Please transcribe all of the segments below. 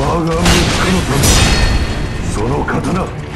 我が息子のためその刀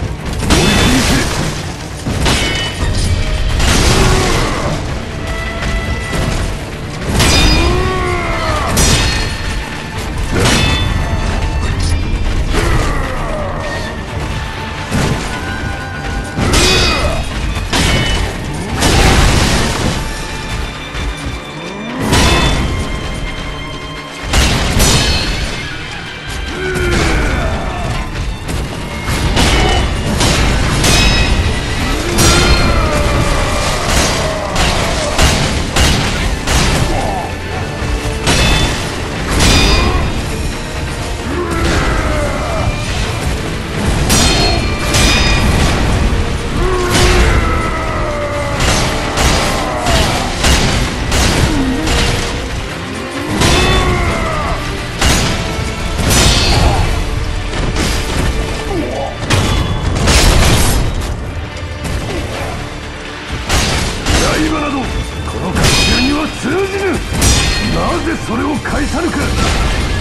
の学習には通じぬ。なぜそれを返さぬか。